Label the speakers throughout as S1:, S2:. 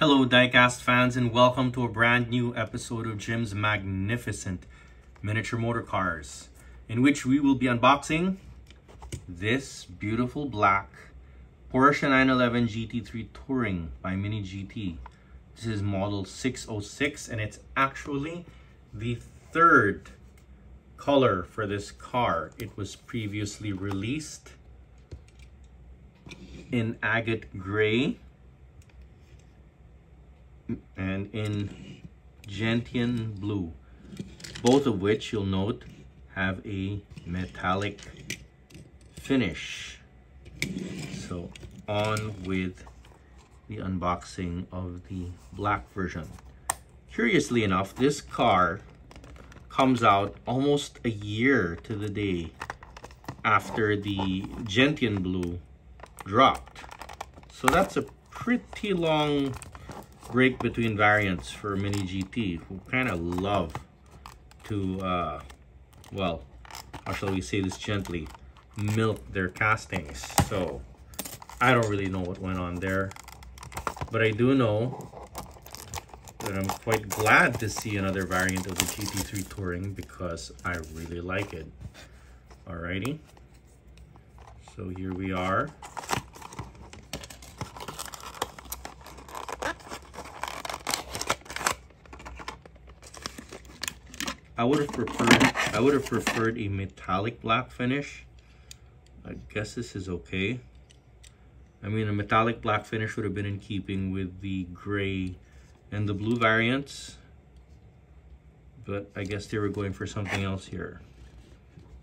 S1: Hello, diecast fans, and welcome to a brand new episode of Jim's Magnificent Miniature Motor Cars, in which we will be unboxing this beautiful black Porsche 911 GT3 Touring by Mini GT. This is model 606, and it's actually the third color for this car. It was previously released in agate gray and in gentian blue both of which you'll note have a metallic finish. So on with the unboxing of the black version. Curiously enough this car comes out almost a year to the day after the gentian blue dropped. So that's a pretty long break between variants for Mini GT who kind of love to, uh, well, how shall we say this gently, milk their castings. So I don't really know what went on there. But I do know that I'm quite glad to see another variant of the GT3 Touring because I really like it. Alrighty. So here we are. I would have preferred I would have preferred a metallic black finish. I guess this is okay. I mean a metallic black finish would have been in keeping with the gray and the blue variants. But I guess they were going for something else here.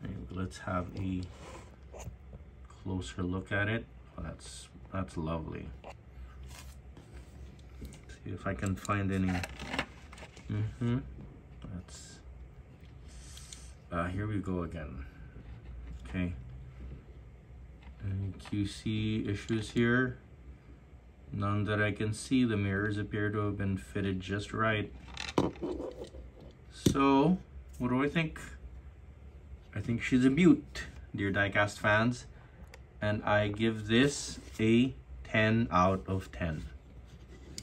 S1: Anyway, let's have a closer look at it. Oh, that's that's lovely. see if I can find any. Mm-hmm. That's uh, here we go again. Okay. Any QC issues here? None that I can see. The mirrors appear to have been fitted just right. So, what do I think? I think she's a beaut, dear diecast fans. And I give this a 10 out of 10.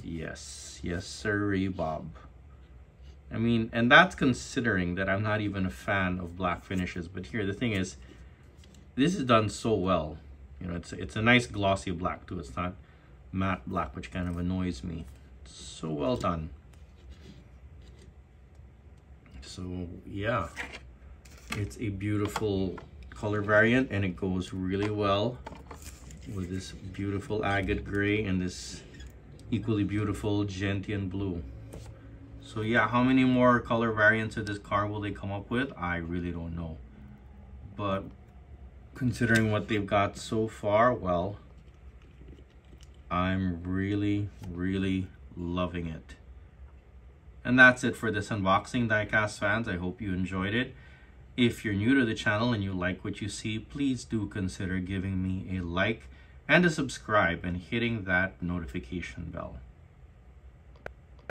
S1: Yes, yes sirree, Bob. I mean, and that's considering that I'm not even a fan of black finishes. But here, the thing is, this is done so well. You know, it's, it's a nice glossy black too. It's not matte black, which kind of annoys me. It's so well done. So, yeah. It's a beautiful color variant and it goes really well with this beautiful agate gray and this equally beautiful gentian blue. So yeah, how many more color variants of this car will they come up with? I really don't know. But considering what they've got so far, well, I'm really, really loving it. And that's it for this unboxing, Diecast fans. I hope you enjoyed it. If you're new to the channel and you like what you see, please do consider giving me a like and a subscribe and hitting that notification bell.